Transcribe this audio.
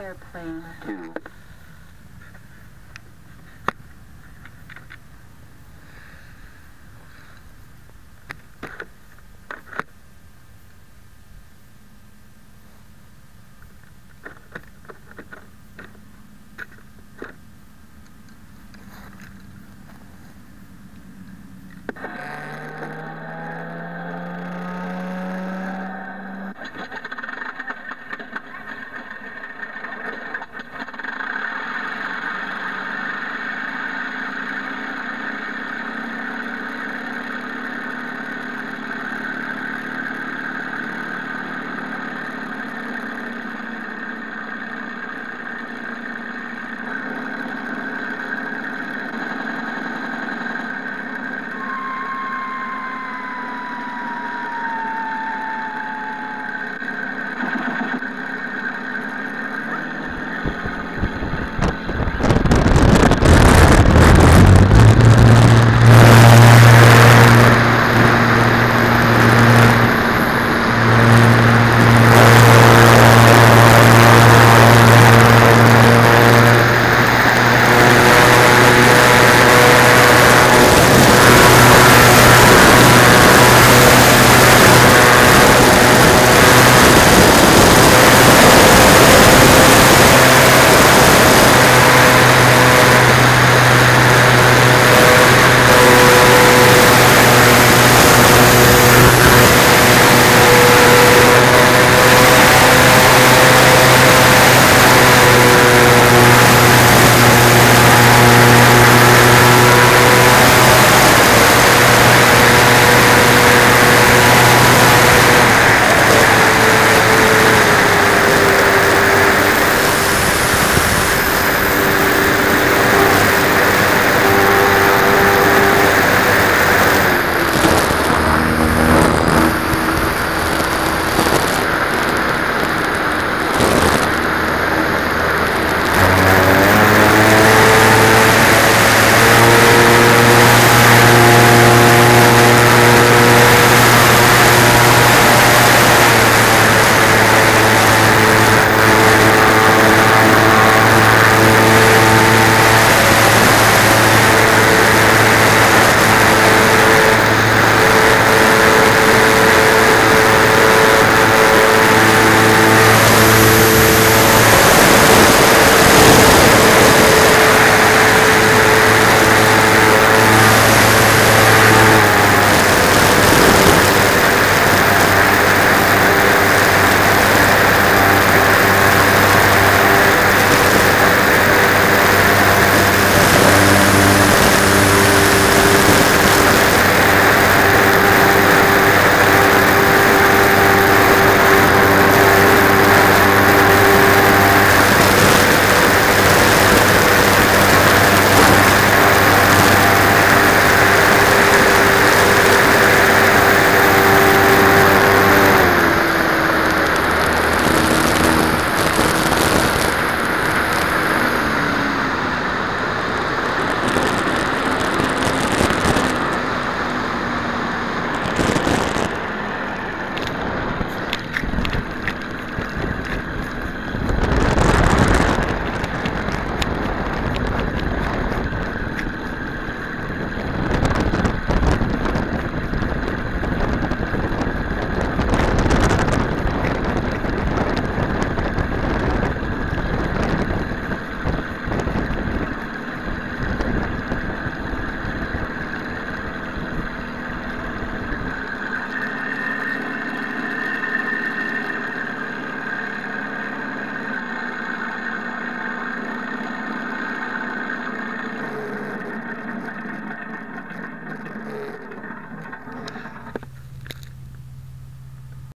airplane. Two. Hmm.